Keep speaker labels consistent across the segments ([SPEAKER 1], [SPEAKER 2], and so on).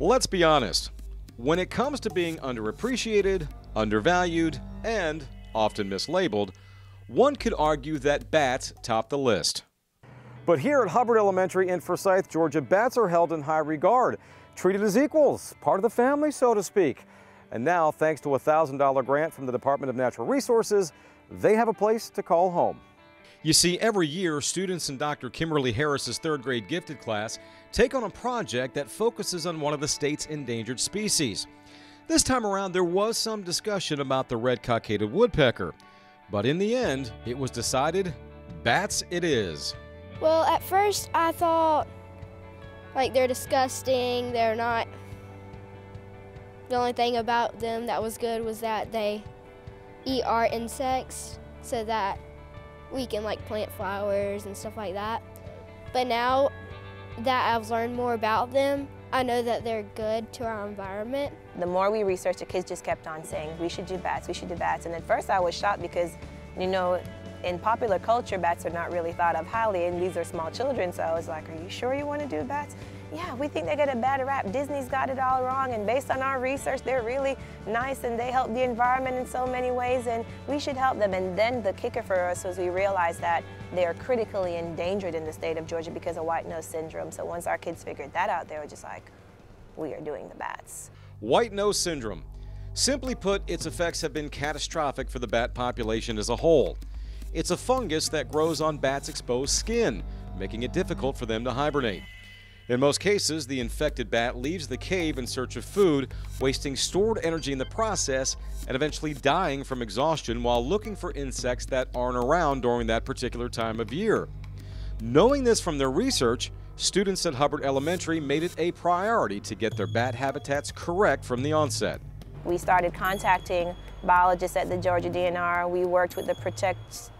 [SPEAKER 1] Let's be honest. When it comes to being underappreciated, undervalued, and often mislabeled, one could argue that bats top the list. But here at Hubbard Elementary in Forsyth, Georgia, bats are held in high regard, treated as equals, part of the family, so to speak. And now, thanks to a $1,000 grant from the Department of Natural Resources, they have a place to call home. You see, every year, students in Dr. Kimberly Harris's third grade gifted class take on a project that focuses on one of the state's endangered species. This time around, there was some discussion about the red cockaded woodpecker, but in the end, it was decided bats it is.
[SPEAKER 2] Well, at first I thought like they're disgusting, they're not. The only thing about them that was good was that they eat our insects so that we can like plant flowers and stuff like that. But now that I've learned more about them, I know that they're good to our environment.
[SPEAKER 3] The more we researched, the kids just kept on saying, we should do bats, we should do bats. And at first I was shocked because, you know, in popular culture, bats are not really thought of highly, and these are small children, so I was like, are you sure you want to do bats? Yeah, we think they get a bad rap. Disney's got it all wrong, and based on our research, they're really nice, and they help the environment in so many ways, and we should help them. And then the kicker for us was we realized that they are critically endangered in the state of Georgia because of white nose syndrome. So once our kids figured that out, they were just like, we are doing the bats.
[SPEAKER 1] White nose syndrome. Simply put, its effects have been catastrophic for the bat population as a whole. It's a fungus that grows on bats' exposed skin, making it difficult for them to hibernate. In most cases, the infected bat leaves the cave in search of food, wasting stored energy in the process and eventually dying from exhaustion while looking for insects that aren't around during that particular time of year. Knowing this from their research, students at Hubbard Elementary made it a priority to get their bat habitats correct from the onset.
[SPEAKER 3] We started contacting biologists at the Georgia DNR. We worked with the Protect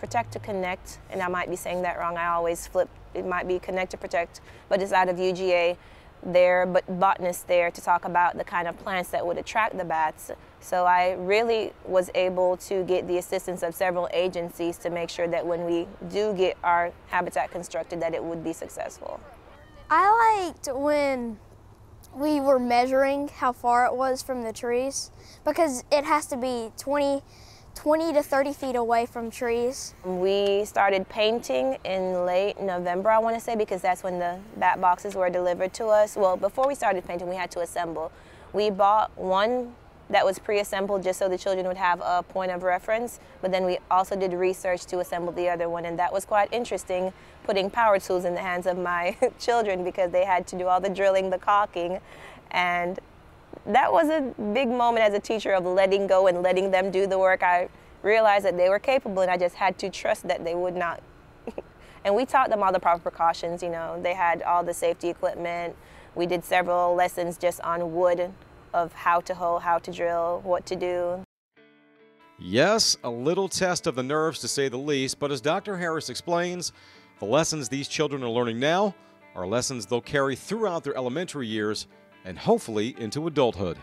[SPEAKER 3] Protect to Connect, and I might be saying that wrong. I always flip, it might be Connect to Protect, but it's out of UGA. There, but botanists there to talk about the kind of plants that would attract the bats. So I really was able to get the assistance of several agencies to make sure that when we do get our habitat constructed that it would be successful.
[SPEAKER 2] I liked when we were measuring how far it was from the trees because it has to be 20 20 to 30 feet away from trees.
[SPEAKER 3] We started painting in late November, I want to say, because that's when the bat boxes were delivered to us. Well, before we started painting, we had to assemble. We bought one that was pre-assembled just so the children would have a point of reference, but then we also did research to assemble the other one, and that was quite interesting, putting power tools in the hands of my children because they had to do all the drilling, the caulking, and that was a big moment as a teacher of letting go and letting them do the work. I realized that they were capable and I just had to trust that they would not. and we taught them all the proper precautions, you know. They had all the safety equipment. We did several lessons just on wood of how to hoe, how to drill, what to do.
[SPEAKER 1] Yes, a little test of the nerves to say the least, but as Dr. Harris explains, the lessons these children are learning now are lessons they'll carry throughout their elementary years and hopefully into adulthood.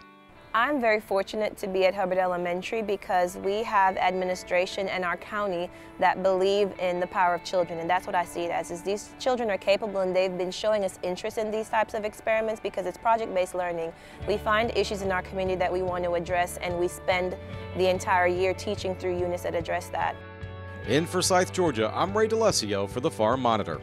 [SPEAKER 3] I'm very fortunate to be at Hubbard Elementary because we have administration in our county that believe in the power of children and that's what I see it as is these children are capable and they've been showing us interest in these types of experiments because it's project-based learning. We find issues in our community that we want to address and we spend the entire year teaching through units that address that.
[SPEAKER 1] In Forsyth, Georgia, I'm Ray D'Alessio for the Farm Monitor.